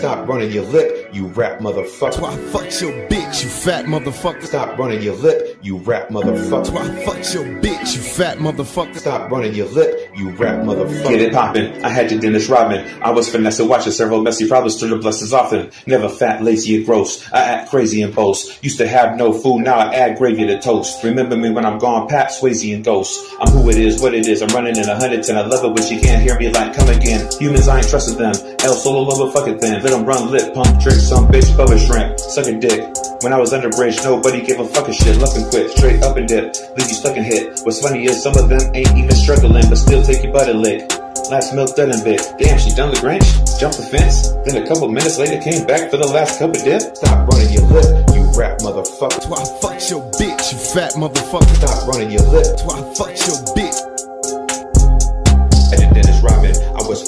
Stop running your lip, you rap motherfucker. Why fuck your bitch, you fat motherfucker. Stop running your lip, you rap motherfucker. Why fuck your bitch, you fat motherfucker. Stop running your lip, you rap motherfucker. Get it poppin'. I had your Dennis Rodman. I was finessing, watching several messy problems through the blessings often. Never fat, lazy, or gross. I act crazy and boast. Used to have no food, now I add gravy to toast. Remember me when I'm gone, Pat, Swayze, and Ghost. I'm who it is, what it is. I'm running in a hundred ten. I love it when she can't hear me like come again. Humans, I ain't trusting them. El Solo Lobo, fuck it then. Let them run lip, pump, drink some bitch, bubba shrimp, suck a dick. When I was underbridge, nobody gave a fucking shit. Left and quit, straight up and dip. Leave you stuck and hit. What's funny is some of them ain't even struggling, but still take your butt a lick. Last milk done in bit. Damn, she done the Grinch. Jumped the fence. Then a couple minutes later came back for the last cup of dip. Stop running your lip, you rap motherfucker. That's Why fuck your bitch, you fat motherfucker. Stop running your lip. That's Why fuck your bitch.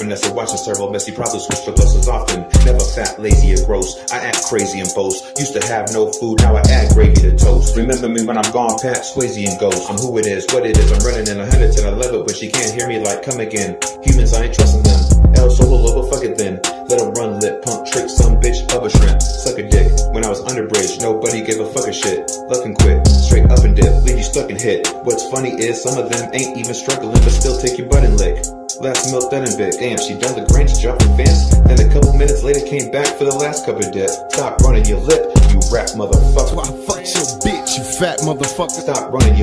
Was watching several messy problems, switch for lessons often. Never fat, lazy, or gross. I act crazy and boast. Used to have no food, now I add gravy to toast. Remember me when I'm gone, Pat, Swayze, and Ghost. I'm who it is, what it is. I'm running in a hundred and I love it when she can't hear me like come again. Humans, I ain't trusting them. El Solo Lobo, fuck it then. Let them run lip, pump, trick, some bitch, bubba shrimp. Suck a dick. When I was underbridge, nobody gave a fuck a shit. Left and quit, straight up and dip, leave you stuck and hit. What's funny is some of them ain't even struggling, but still take your butt and lick. Last milk done and bit. Damn, she done the Grinch, jumped the fence. Then a couple minutes later came back for the last cup of dip. Stop running your lip, you rap motherfucker. Why fuck your bitch, you fat motherfucker. Stop running your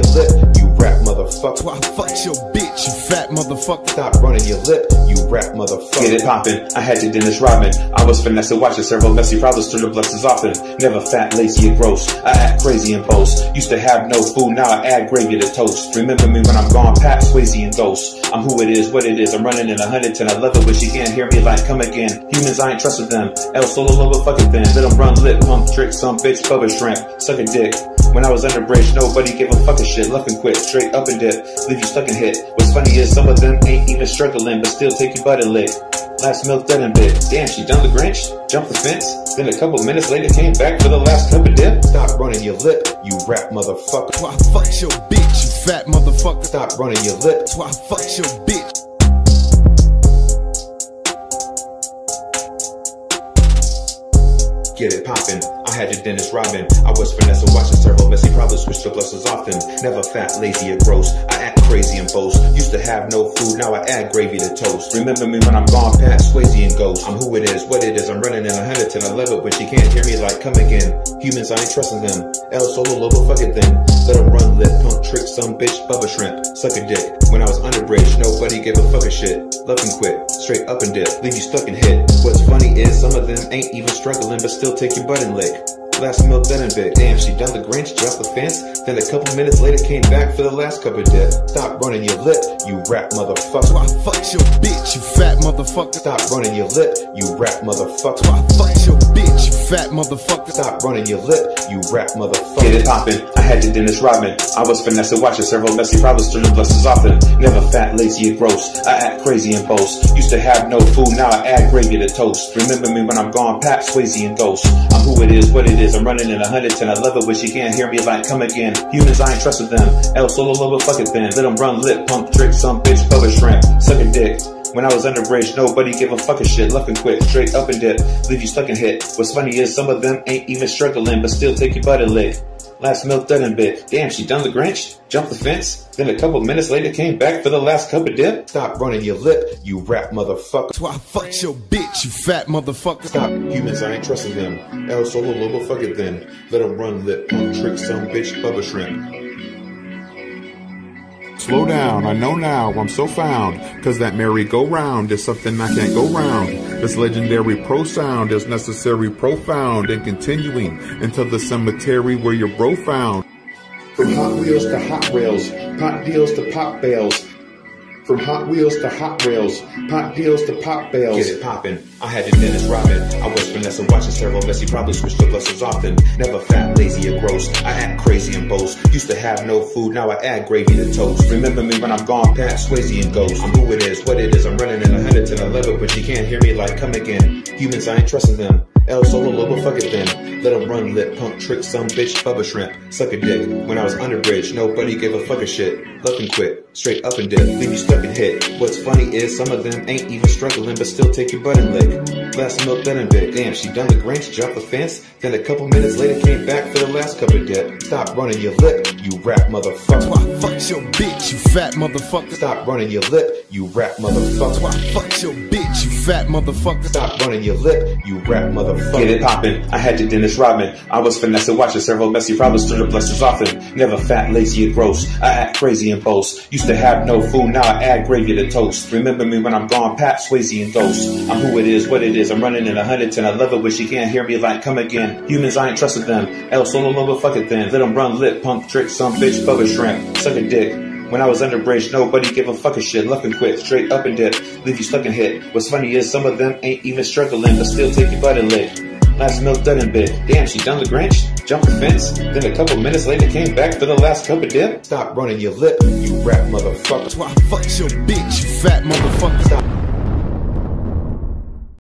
motherfucker. Stop running your lip, you rap motherfucker. Get it poppin'. I had to Dennis Rodman. I was finessing, watching several messy problems through the blessings often. Never fat, lazy, or gross. I act crazy and boast. Used to have no food, now I add gravy to toast. Remember me when I'm gone, Pat, Swayze, and Ghost. I'm who it is, what it is. I'm running in a hundred ten. I love it but she can't hear me like come again. Humans, I ain't trusted them. El Solo Lobo, fuck it then. Let them run lip, pump, trick, some bitch, bubba shrimp, suck a dick. When I was underbridge, nobody gave a fucking shit. Left and quit, straight up and dip, leave you stuck and hit. What's funny is some of them ain't even struggling, but still take your butt and lick. Last milk done and bit. Damn, she done the Grinch, jumped the fence. Then a couple minutes later came back for the last cup of dip. Stop running your lip, you rap motherfucker. Why fuck your bitch, you fat motherfucker. Stop running your lip. Why fuck your bitch. Get it poppin'. I had your Dennis Rodman. I was Vanessa watching several messy problems, switch to blessings often. Never fat, lazy, or gross. I crazy and boast. Used to have no food, now I add gravy to toast. Remember me when I'm gone, Pat, Swayze, and Ghost. I'm who it is, what it is. I'm running in a hundred ten. I love it when she can't hear me like come again. Humans, I ain't trusting them. El Solo Lobo, fuck it then. Let them run lip, pump, trick, some bitch, bubba shrimp, suck a dick. When I was underbridge, nobody gave a fuck a shit. Love and quit, straight up and dip, leave you stuck and hit. What's funny is some of them ain't even struggling, but still take your butt and lick. Last milk done and bit. Damn, she done the Grinch, jumped the fence. Then a couple minutes later came back for the last cup of dip. Stop running your lip, you rap motherfucker. Why fuck your bitch, you fat motherfucker. Stop running your lip, you rap motherfucker. Why fuck your bitch, you fat motherfucker. Stop running your lip, you rap Get motherfucker. it poppin'. I had to Dennis Rodman. I was finessing, watching several messy problems through the blessings often. Never fat, lazy, or gross. I act crazy and boast. Used to have no food, now I add gravy to toast. Remember me when I'm gone, Pat, Swayze, and Ghost. I'm who it is, what it is. I'm running in a hundred ten. I love it when she can't hear me like come again. Humans, I ain't trusted them. El Solo Lobo, fuck it then. Let them run lip, pump, trick, some bitch, bubba shrimp, suck a dick. When I was underbridge, nobody gave a fucking shit. Left and quit, straight up and dip, leave you stuck and hit. What's funny is some of them ain't even struggling, but still take your butt and lick. Last milk done and bit. Damn, she done the Grinch, jumped the fence. Then a couple minutes later came back for the last cup of dip. Stop running your lip, you rap motherfucker. Why fuck your bitch, you fat motherfucker. Stop. Humans, I ain't trusting them. El Solo Lobo, fuck it then. Let them run lip, pump, trick, some bitch, bubba shrimp. Slow down, I know now, I'm so found. Cause that merry-go-round is something I can't go round. This legendary pro sound is necessary, profound, and continuing into the cemetery where your bro found. From Hot Wheels to Hot Rails, pot deals to pop bales. From Hot Wheels to Hot Rails, Pop deals to pop bales. Get it poppin'. I had your Dennis Rodman. I was finessing, watching several messy problems, switch to blessings often. Never fat, lazy, or gross. I act crazy and boast. Used to have no food, now I add gravy to toast. Remember me when I'm gone, Pat, Swayze, and Ghost. I'm who it is, what it is. I'm running in it, but you can't hear me like come again. Humans, I ain't trusting them. El Solo Lobo, fuck it then. Let 'em run lip, punk trick, some bitch, bubba shrimp, suck a dick. When I was underbridge, nobody gave a fuck a shit. Left and quit, straight up and dip, leave you stuck and hit. What's funny is some of them ain't even struggling, but still take your butt and lick. Last milk, then and bit. Damn, she done the Grinch, jumped the fence. Then a couple minutes later came back for the last cup of dip. Stop running your lip, you rap motherfucker. Why fuck your bitch, you fat motherfucker? Stop running your lip, you rap motherfucker. Why fuck your bitch, you fat motherfucker? Stop running your lip, you rap motherfucker. Get it poppin'. I had to Dennis Rodman. I was finessing, watching several messy problems through the blessings often. Never fat, lazy, and gross. I act crazy and boast. Used to have no food, now I add gravy to toast. Remember me when I'm gone, Pat, Swayze, and Ghost. I'm who it is, what it is. I'm running in a hundred ten. I love it when she can't hear me like come again. Humans, I ain't trusted them. El Solo it then. Let them run lip, pump, trick, some bitch, bubba shrimp. Suck a dick. When I was under bridge, nobody gave a fucking shit. And quit, straight up and dip. Leave you stuck and hit. What's funny is some of them ain't even struggling, but still take your butt and lick. Last milk done and bit. Damn, she done the Grinch, jumped the fence. Then a couple minutes later came back for the last cup of dip. Stop running your lip, you rap motherfucker. Why fuck your bitch, you fat motherfucker? Stop